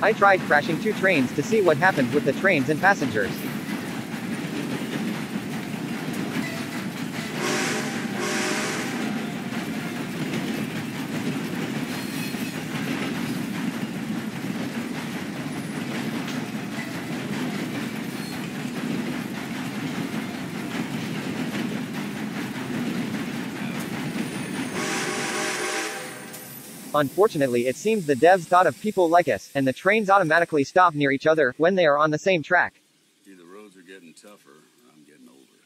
I tried crashing two trains to see what happened with the trains and passengers. Unfortunately it seems the devs thought of people like us, and the trains automatically stop near each other, when they are on the same track. See, the roads are getting tougher. I'm getting older.